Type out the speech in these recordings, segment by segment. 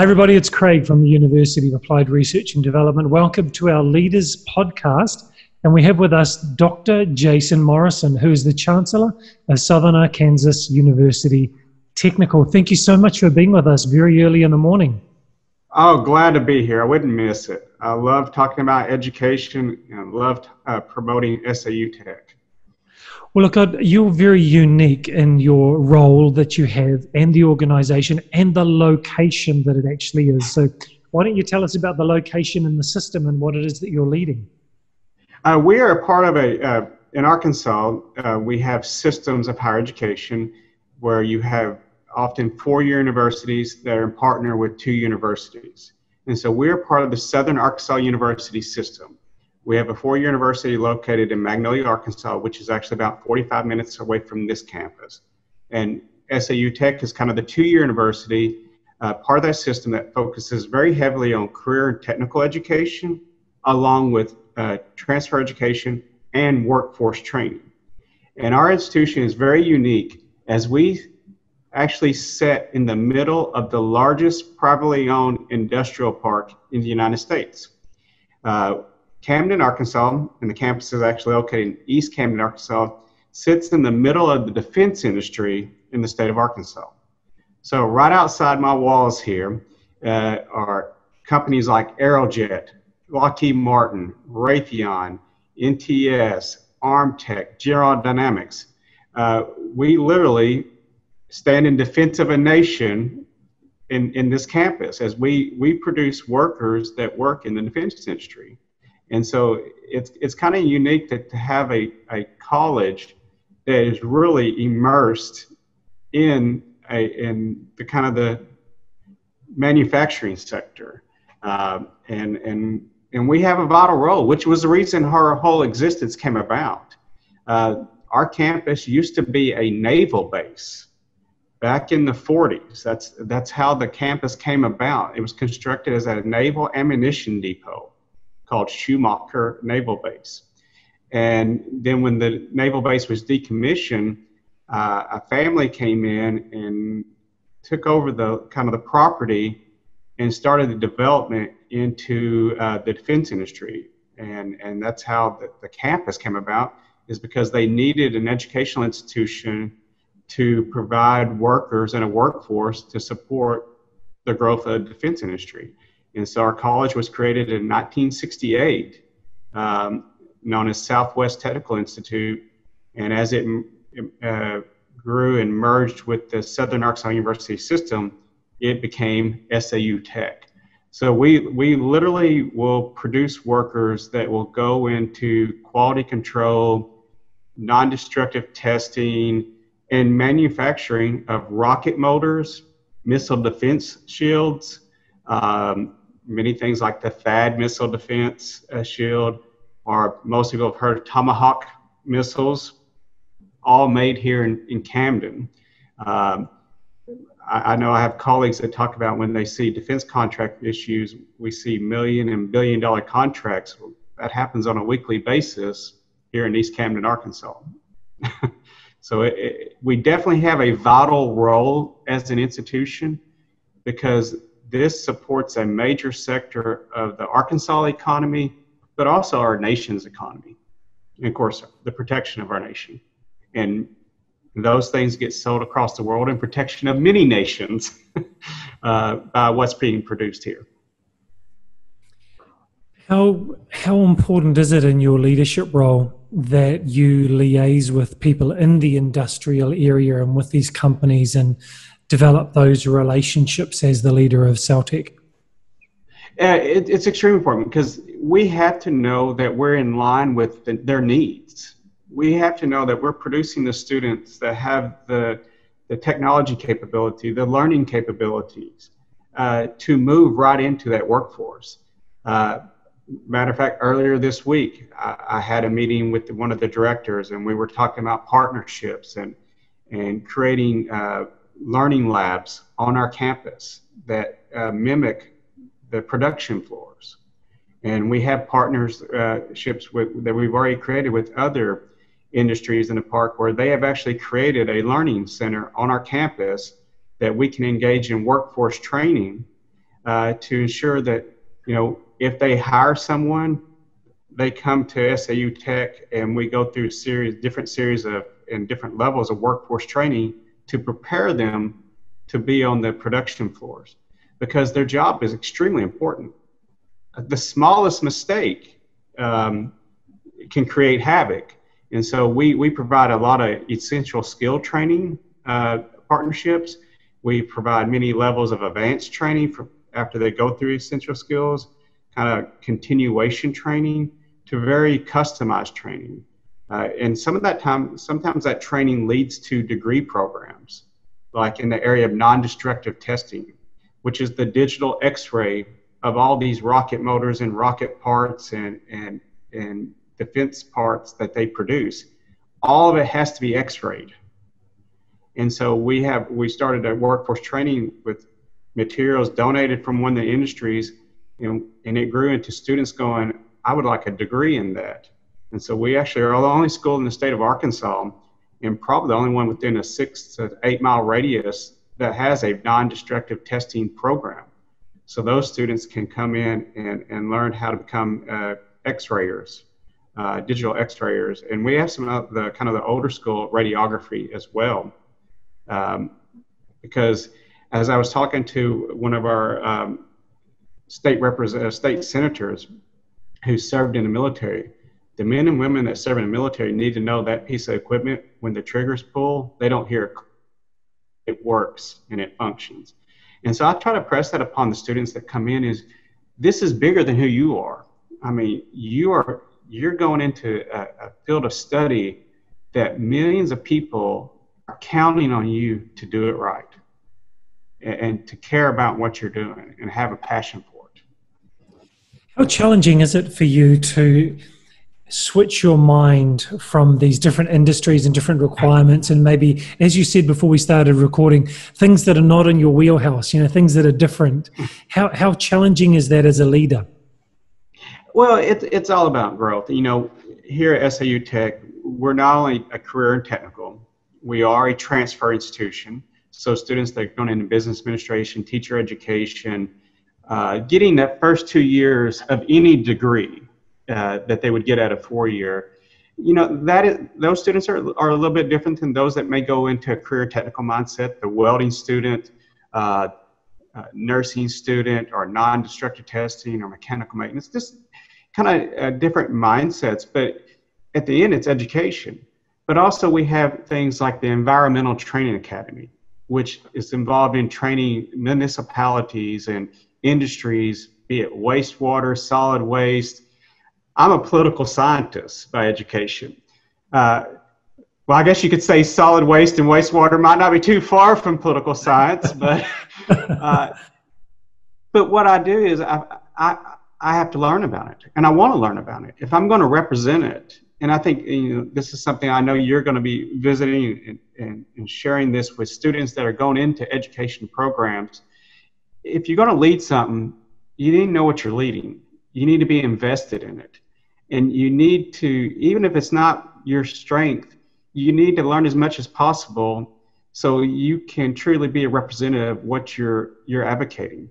Hi, everybody. It's Craig from the University of Applied Research and Development. Welcome to our Leaders Podcast. And we have with us Dr. Jason Morrison, who is the Chancellor of Southern Arkansas University Technical. Thank you so much for being with us very early in the morning. Oh, glad to be here. I wouldn't miss it. I love talking about education and love uh, promoting SAU Tech. Well, look, you're very unique in your role that you have and the organization and the location that it actually is. So, why don't you tell us about the location and the system and what it is that you're leading? Uh, we are a part of a, uh, in Arkansas, uh, we have systems of higher education where you have often four year universities that are in partner with two universities. And so we're part of the Southern Arkansas University system. We have a four-year university located in Magnolia, Arkansas, which is actually about 45 minutes away from this campus. And SAU Tech is kind of the two-year university, uh, part of that system that focuses very heavily on career and technical education, along with uh, transfer education and workforce training. And our institution is very unique as we actually set in the middle of the largest privately owned industrial park in the United States. Uh, Camden, Arkansas, and the campus is actually located in East Camden, Arkansas, sits in the middle of the defense industry in the state of Arkansas. So, right outside my walls here uh, are companies like Aerojet, Lockheed Martin, Raytheon, NTS, Armtec, General Dynamics. Uh, we literally stand in defense of a nation in, in this campus as we, we produce workers that work in the defense industry. And so it's, it's kind of unique to, to have a, a college that is really immersed in a, in the kind of the manufacturing sector. Um, and, and, and we have a vital role, which was the reason our whole existence came about. Uh, our campus used to be a naval base back in the 40s. That's, that's how the campus came about. It was constructed as a naval ammunition depot called Shumaker Naval Base. And then when the naval base was decommissioned, uh, a family came in and took over the kind of the property and started the development into uh, the defense industry. And, and that's how the, the campus came about is because they needed an educational institution to provide workers and a workforce to support the growth of the defense industry. And so our college was created in 1968, um, known as Southwest Technical Institute. And as it uh, grew and merged with the Southern Arkansas University system, it became SAU Tech. So we, we literally will produce workers that will go into quality control, non-destructive testing, and manufacturing of rocket motors, missile defense shields, um, many things like the THAAD missile defense uh, shield, or most people have heard of Tomahawk missiles, all made here in, in Camden. Um, I, I, know I have colleagues that talk about when they see defense contract issues, we see million and billion dollar contracts. That happens on a weekly basis here in East Camden, Arkansas. so it, it, we definitely have a vital role as an institution because this supports a major sector of the Arkansas economy, but also our nation's economy. And of course, the protection of our nation. And those things get sold across the world in protection of many nations uh, by what's being produced here. How, how important is it in your leadership role that you liaise with people in the industrial area and with these companies and develop those relationships as the leader of SAU Tech? Uh, it, it's extremely important because we have to know that we're in line with the, their needs. We have to know that we're producing the students that have the, the technology capability, the learning capabilities uh, to move right into that workforce. Uh, matter of fact, earlier this week, I, I, had a meeting with one of the directors, and we were talking about partnerships and and creating uh, learning labs on our campus that uh, mimic the production floors. And we have partnerships with, that we've already created with other industries in the park where they have actually created a learning center on our campus that we can engage in workforce training uh, to ensure that you know if they hire someone, they come to SAU Tech and we go through series different series of and different levels of workforce training to prepare them to be on the production floors because their job is extremely important. The smallest mistake um, can create havoc. And so we, we provide a lot of essential skill training uh, partnerships. We provide many levels of advanced training for after they go through essential skills, kind of continuation training to very customized training. Uh, and some of that time, sometimes that training leads to degree programs, like in the area of non-destructive testing, which is the digital X-ray of all these rocket motors and rocket parts and and and defense parts that they produce. All of it has to be X-rayed. And so we have we started a workforce training with materials donated from one of the industries, and, and it grew into students going, I would like a degree in that. And so we actually are the only school in the state of Arkansas, and probably the only one within a six to eight mile radius that has a non-destructive testing program. So those students can come in and, and learn how to become uh, X-rayers, uh, digital X-rayers, and we have some of the kind of the older school radiography as well, um, because as I was talking to one of our um, state represent uh, state senators who served in the military, the men and women that serve in the military need to know that piece of equipment when the triggers pull, they don't hear it works and it functions. And so I try to press that upon the students that come in is this is bigger than who you are. I mean, you are you're going into a, a field of study that millions of people are counting on you to do it right and, and to care about what you're doing and have a passion for it. How challenging is it for you to switch your mind from these different industries and different requirements and maybe as you said before we started recording things that are not in your wheelhouse you know things that are different. How how challenging is that as a leader? Well it's it's all about growth. You know here at SAU Tech we're not only a career and technical we are a transfer institution. So students that are going into business administration teacher education uh, getting that first two years of any degree uh, that they would get at a four year. You know, that is, those students are, are a little bit different than those that may go into a career technical mindset, the welding student, uh, uh, nursing student, or non destructive testing or mechanical maintenance, just kind of uh, different mindsets. But at the end, it's education. But also, we have things like the Environmental Training Academy, which is involved in training municipalities and industries, be it wastewater, solid waste, I'm a political scientist by education. Uh, well, I guess you could say solid waste and wastewater might not be too far from political science, but uh, but what I do is I, I I have to learn about it, and I want to learn about it. If I'm going to represent it, and I think you know this is something I know you're going to be visiting and, and, and sharing this with students that are going into education programs. If you're going to lead something, you need to know what you're leading. You need to be invested in it and you need to even if it's not your strength you need to learn as much as possible so you can truly be a representative of what you're you're advocating.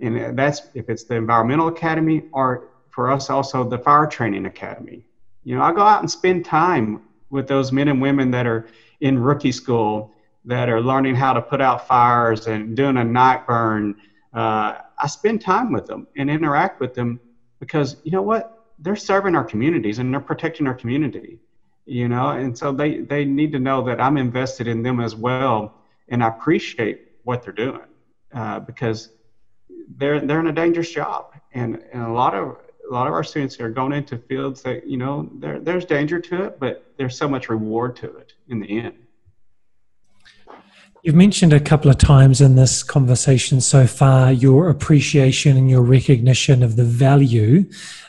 And that's if it's the environmental academy or for us also the fire training academy. You know i go out and spend time with those men and women that are in rookie school that are learning how to put out fires and doing a night burn. Uh, i spend time with them and interact with them because you know what they're serving our communities and they're protecting our community you know? And so they they need to know that i'm invested in them as well and i appreciate what they're doing uh, because they're they're in a dangerous job. And, and a lot of a lot of our students are going into fields that you know there, there's danger to it but there's so much reward to it in the end You've mentioned a couple of times in this conversation so far your appreciation and your recognition of the value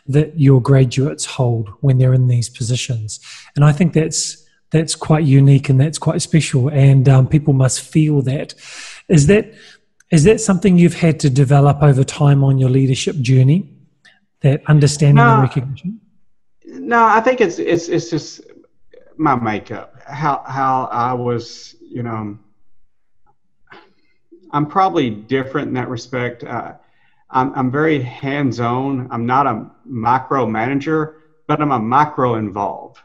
that your graduates hold when they're in these positions, and I think that's that's quite unique and that's quite special, and um, people must feel that. Is that is that something you've had to develop over time on your leadership journey? That understanding no, and recognition. No, I think it's it's it's just my makeup. How how I was, you know I'm probably different in that respect. Uh, I'm, I'm very hands-on. I'm not a micro manager, but I'm a micro involved.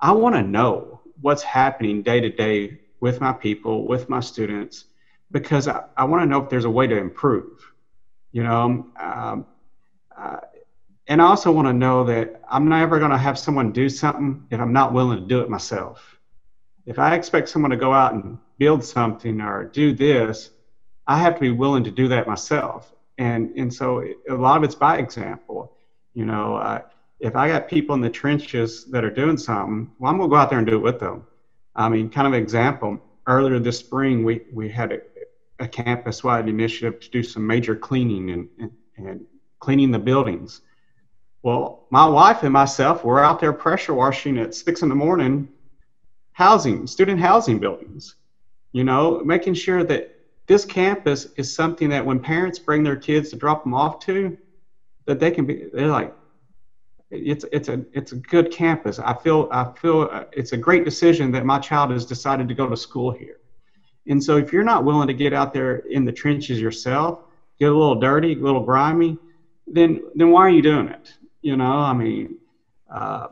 I want to know what's happening day to day with my people, with my students, because I, I want to know if there's a way to improve. You know, um, uh, and I also want to know that I'm never going to have someone do something if I'm not willing to do it myself. If I expect someone to go out and build something or do this, I have to be willing to do that myself. And and so a lot of it's by example. You know, uh, if I got people in the trenches that are doing something, well, I'm gonna go out there and do it with them. I mean, kind of example. Earlier this spring, we we had a, a campus-wide initiative to do some major cleaning and, and, and cleaning the buildings. Well, my wife and myself were out there pressure washing at six in the morning, housing, student housing buildings. You know, making sure that this campus is something that when parents bring their kids to drop them off to, that they can be, they're like, it's it's a it's a good campus. I feel I feel uh, it's a great decision that my child has decided to go to school here. And so if you're not willing to get out there in the trenches yourself, get a little dirty, a little grimy, then then why are you doing it? You know, I mean, uh,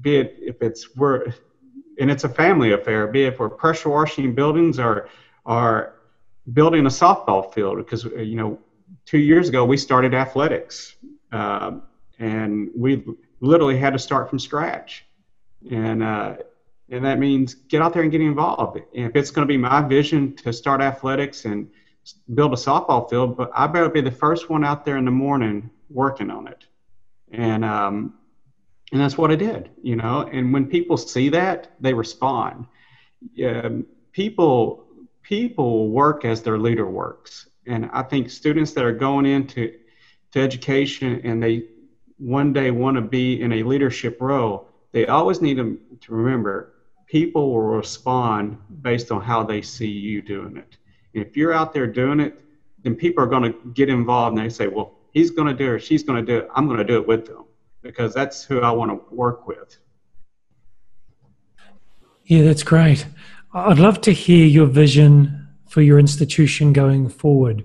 be it if it's we're and it's a family affair, be it if we're pressure washing buildings or or building a softball field because you know two years ago we started athletics. Um, and we literally had to start from scratch. And uh, and that means get out there and get involved. And if it's going to be my vision to start athletics and build a softball field, but I better be the first one out there in the morning working on it. And um, and that's what I did, you know. And when people see that, they respond. Um, people people work as their leader works, and I think students that are going into to education and they one day want to be in a leadership role, they always need to, to remember people will respond based on how they see you doing it. And if you're out there doing it, then people are going to get involved and they say, well, he's going to do it or she's going to do it. I'm going to do it with them because that's who I want to work with. Yeah, that's great. I'd love to hear your vision for your institution going forward.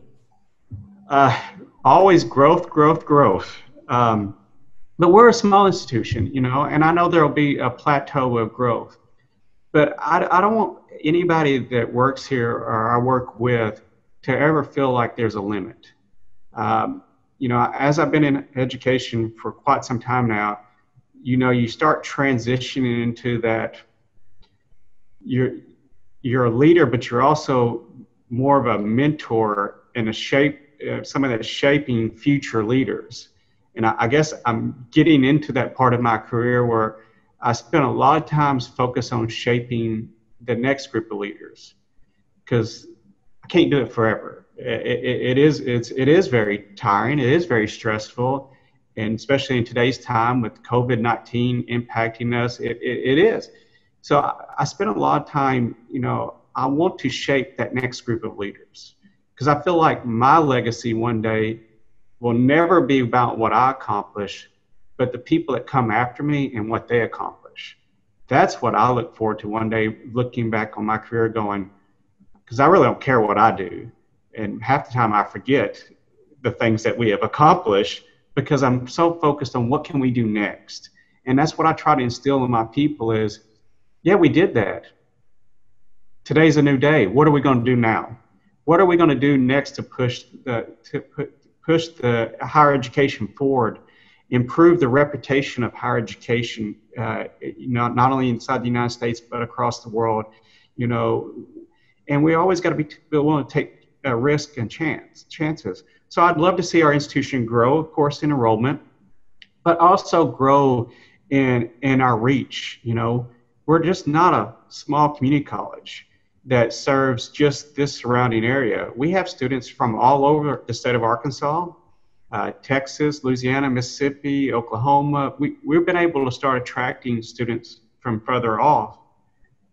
Uh, always growth, growth, growth. Um, but we're a small institution, you know, and I know there will be a plateau of growth. But I, I don't want anybody that works here or I work with to ever feel like there's a limit. Um, you know, as I've been in education for quite some time now, you know, you start transitioning into that. You're you're a leader, but you're also more of a mentor and a shape, uh, somebody that's shaping future leaders and I, I guess I'm getting into that part of my career where I spent a lot of times focused on shaping the next group of leaders because I can't do it forever. It, it, it is it's it is very tiring. It is very stressful, and especially in today's time with COVID nineteen impacting us, it, it, it is. So I, I spent a lot of time. You know, I want to shape that next group of leaders because I feel like my legacy one day will never be about what I accomplish, but the people that come after me and what they accomplish. That's what I look forward to one day looking back on my career going, because I really don't care what I do. And half the time I forget the things that we have accomplished because I'm so focused on what can we do next. And that's what I try to instill in my people is, yeah, we did that. Today's a new day. What are we going to do now? What are we going to do next to push the to push the higher education forward, improve the reputation of higher education, uh, not, not only inside the United States, but across the world, you know, and we always got to be willing to take a risk and chance chances. So I'd love to see our institution grow, of course, in enrollment, but also grow in in our reach. You know, we're just not a small community college that serves just this surrounding area. We have students from all over the state of Arkansas, uh, Texas, Louisiana, Mississippi, Oklahoma. We, we've been able to start attracting students from further off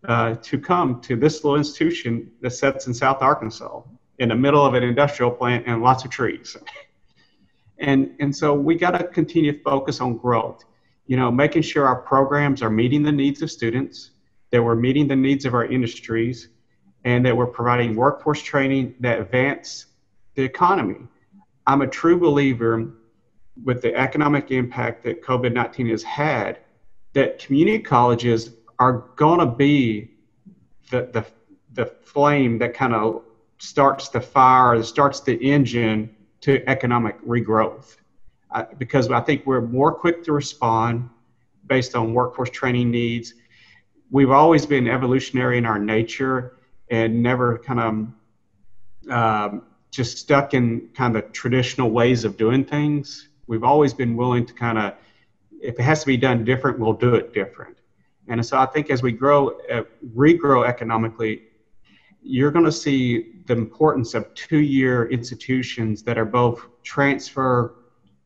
uh, to come to this little institution that sits in South Arkansas in the middle of an industrial plant and lots of trees. and, and so we got to continue to focus on growth, you know, making sure our programs are meeting the needs of students, that we're meeting the needs of our industries, and that we're providing workforce training that advance the economy. I'm a true believer with the economic impact that COVID 19 has had, that community colleges are going to be the, the, the flame that kind of starts the fire, starts the engine to economic regrowth. Because I think we're more quick to respond based on workforce training needs. We've always been evolutionary in our nature and never kind of um, just stuck in kind of traditional ways of doing things. We've always been willing to kind of, if it has to be done different, we'll do it different. And so I think as we grow, uh, regrow economically, you're going to see the importance of two-year institutions that are both transfer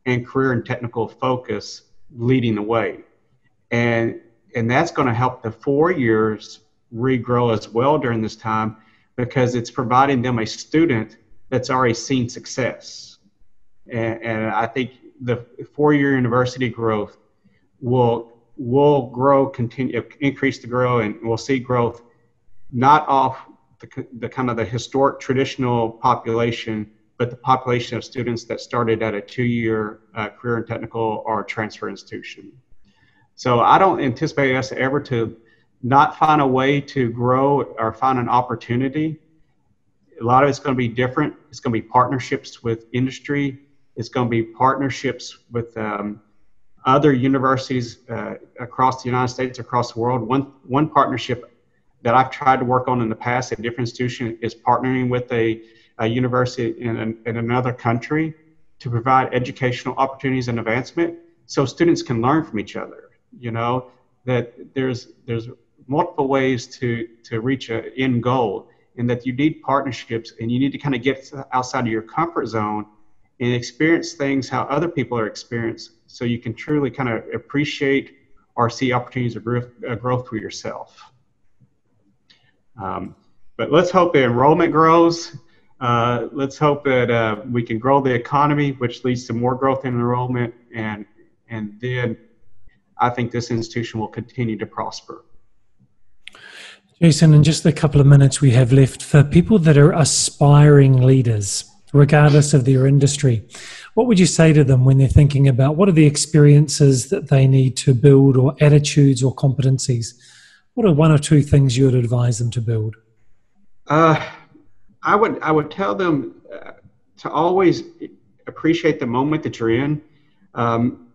and career and technical focus leading the way. And, and that's going to help the four years regrow as well during this time because it's providing them a student that's already seen success. And, and I think the four-year university growth will will grow, continue, increase to grow, and we'll see growth not off the, the kind of the historic traditional population, but the population of students that started at a two-year uh, career and technical or transfer institution. So I don't anticipate us ever to not find a way to grow or find an opportunity a lot of it's going to be different. It's going to be partnerships with industry. It's going to be partnerships with um, other universities uh, across the United States, across the world. One one partnership that I've tried to work on in the past at different institutions is partnering with a, a university in, an, in another country to provide educational opportunities and advancement, so students can learn from each other. You know that there's there's multiple ways to to reach an end goal and that you need partnerships and you need to kind of get outside of your comfort zone and experience things how other people are experienced so you can truly kind of appreciate or see opportunities of growth, uh, growth for yourself. Um, but let's hope the enrollment grows. Uh, let's hope that uh, we can grow the economy, which leads to more growth in enrollment, and and then I think this institution will continue to prosper. Jason, in just a couple of minutes we have left, for people that are aspiring leaders, regardless of their industry, what would you say to them when they're thinking about what are the experiences that they need to build, or attitudes or competencies? What are one or two things you would advise them to build? Uh, I would I would tell them uh, to always appreciate the moment that you're in. Um,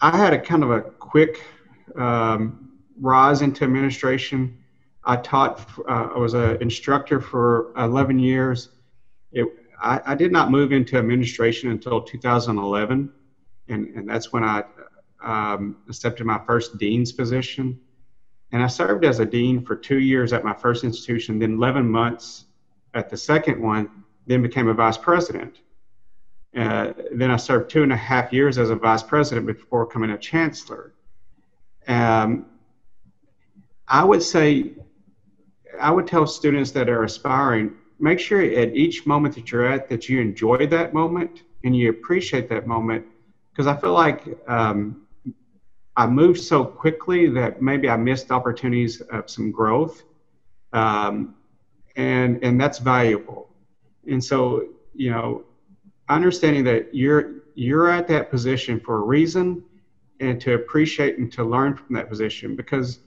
I had a kind of a quick um, rise into administration. I taught, uh, I was an instructor for 11 years. It, I, I, did not move into administration until 2011, and, and that's when I um, accepted my first dean's position. And I served as a dean for two years at my first institution, then 11 months at the second one, then became a vice president. Uh, then I served two and a half years as a vice president before becoming a chancellor. Um, I would say, I would tell students that are aspiring, make sure at each moment that you're at that you enjoy that moment and you appreciate that moment. Because I feel like um, I moved so quickly that maybe I missed opportunities of some growth, um, and and that's valuable. And so you know, understanding that you're you're at that position for a reason, and to appreciate and to learn from that position because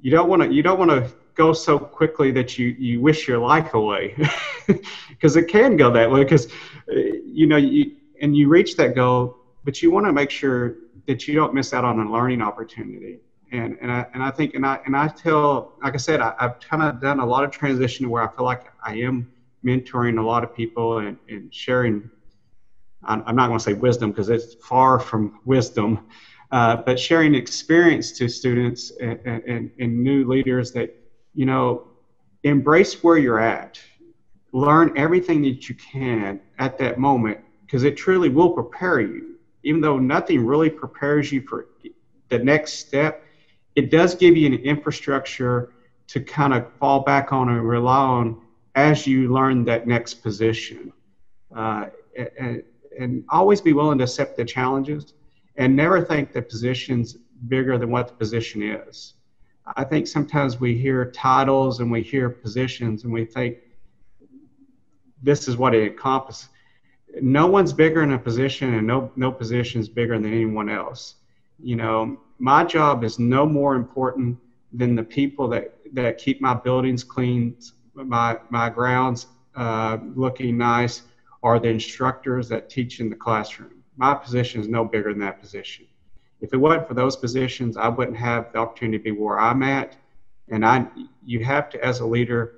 you don't want to you don't want to go so quickly that you you wish your life away because it can go that way because uh, you know you and you reach that goal but you want to make sure that you don't miss out on a learning opportunity and and I and I think and I and I tell like I said I, have kind of done a lot of transition to where I feel like I am mentoring a lot of people and, and sharing I'm not going to say wisdom because it's far from wisdom uh, but sharing experience to students and, and, and new leaders that, you know, embrace where you're at, learn everything that you can at that moment, because it truly will prepare you. Even though nothing really prepares you for the next step, it does give you an infrastructure to kind of fall back on and rely on as you learn that next position. Uh, and, and always be willing to accept the challenges and never think the position's bigger than what the position is. I think sometimes we hear titles and we hear positions and we think this is what it encompasses. No one's bigger in a position, and no no position is bigger than anyone else. You know, my job is no more important than the people that that keep my buildings clean, my my grounds uh, looking nice, or the instructors that teach in the classroom. My position is no bigger than that position. If it wasn't for those positions, I wouldn't have the opportunity to be where I'm at. And I, you have to, as a leader,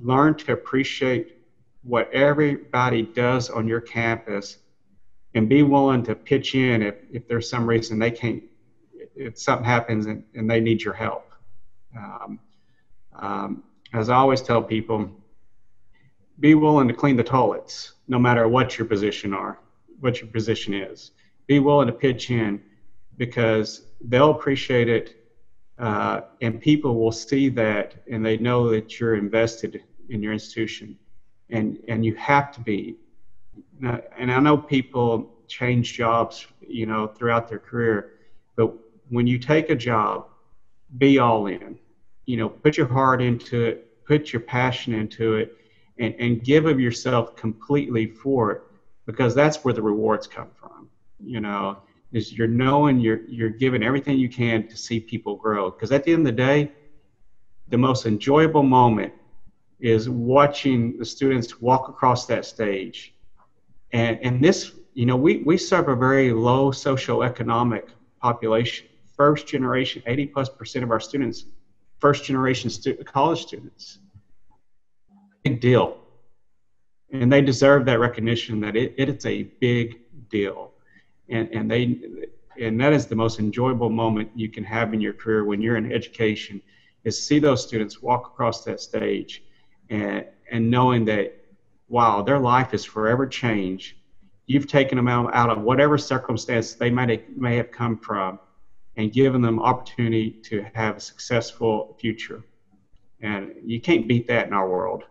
learn to appreciate what everybody does on your campus and be willing to pitch in if, if there's some reason they can't, if something happens and, and they need your help. Um, um, as I always tell people, be willing to clean the toilets, no matter what your position are, what your position is. Be willing to pitch in because they'll appreciate it, uh, and people will see that, and they know that you're invested in your institution, and and you have to be. And I know people change jobs, you know, throughout their career, but when you take a job, be all in. You know, put your heart into it, put your passion into it, and, and give of yourself completely for it because that's where the rewards come from. You know, is you're knowing you're you're giving everything you can to see people grow. Because at the end of the day, the most enjoyable moment is watching the students walk across that stage. And and this, you know, we, we serve a very low socioeconomic population. First generation, 80 plus percent of our students, first generation stu- college students big deal. And they deserve that recognition that it, it is a big deal. And, and they and that is the most enjoyable moment you can have in your career when you're in education is see those students walk across that stage and and knowing that wow their life is forever changed you've taken them out, out of whatever circumstance they might may have come from and given them opportunity to have a successful future and you can't beat that in our world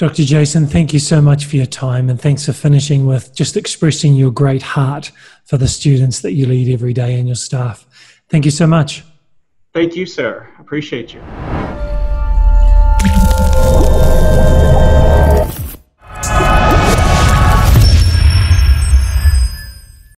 Dr. Jason, thank you so much for your time and thanks for finishing with just expressing your great heart for the students that you lead every day and your staff. Thank you so much. Thank you, sir. Appreciate you.